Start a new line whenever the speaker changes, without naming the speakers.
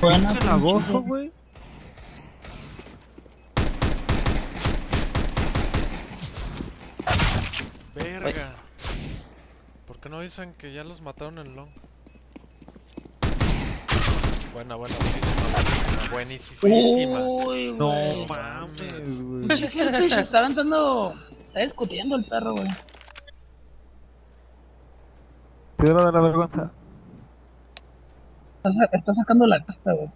Buena,
Pinche lagoso, güey.
Verga. ¿Por qué no dicen que ya los mataron en long? Buena, buena, buenísima. Buenísima.
Uy,
No
güey.
mames, güey.
Mucha gente se está aventando. Está discutiendo el perro, güey.
Piedra de la vergüenza.
Está, está sacando la casta, güey.